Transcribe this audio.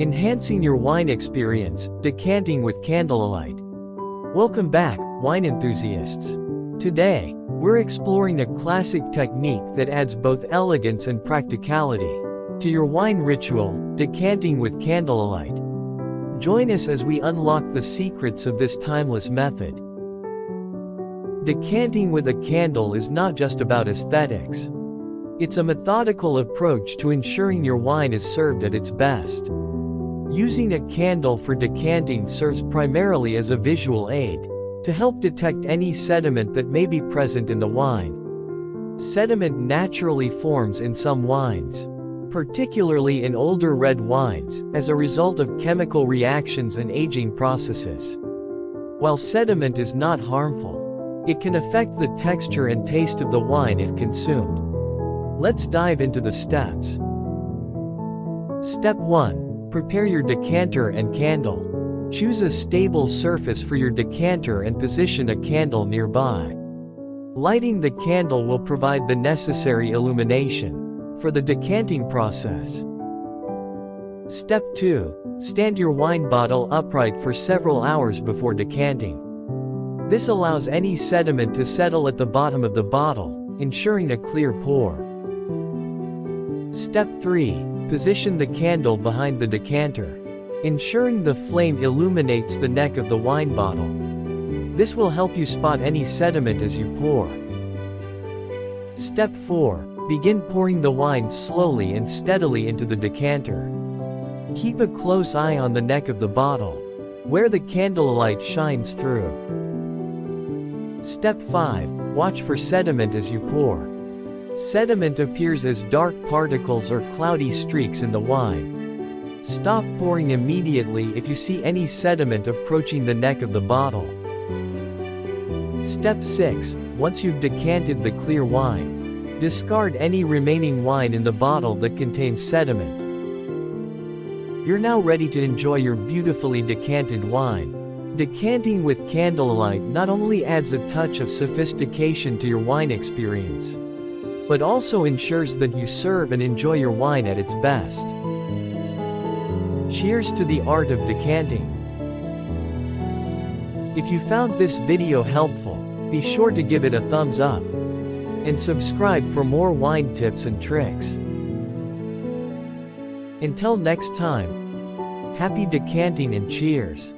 Enhancing your wine experience, decanting with candlelight. Welcome back, wine enthusiasts. Today, we're exploring a classic technique that adds both elegance and practicality to your wine ritual, decanting with candlelight. Join us as we unlock the secrets of this timeless method. Decanting with a candle is not just about aesthetics. It's a methodical approach to ensuring your wine is served at its best. Using a candle for decanting serves primarily as a visual aid, to help detect any sediment that may be present in the wine. Sediment naturally forms in some wines, particularly in older red wines, as a result of chemical reactions and aging processes. While sediment is not harmful, it can affect the texture and taste of the wine if consumed. Let's dive into the steps. Step 1. Prepare your decanter and candle. Choose a stable surface for your decanter and position a candle nearby. Lighting the candle will provide the necessary illumination, for the decanting process. Step 2. Stand your wine bottle upright for several hours before decanting. This allows any sediment to settle at the bottom of the bottle, ensuring a clear pour. Step 3. Position the candle behind the decanter, ensuring the flame illuminates the neck of the wine bottle. This will help you spot any sediment as you pour. Step 4. Begin pouring the wine slowly and steadily into the decanter. Keep a close eye on the neck of the bottle, where the candlelight shines through. Step 5. Watch for sediment as you pour. Sediment appears as dark particles or cloudy streaks in the wine. Stop pouring immediately if you see any sediment approaching the neck of the bottle. Step 6. Once you've decanted the clear wine, Discard any remaining wine in the bottle that contains sediment. You're now ready to enjoy your beautifully decanted wine. Decanting with candlelight not only adds a touch of sophistication to your wine experience, but also ensures that you serve and enjoy your wine at its best. Cheers to the art of decanting. If you found this video helpful, be sure to give it a thumbs up and subscribe for more wine tips and tricks. Until next time, happy decanting and cheers!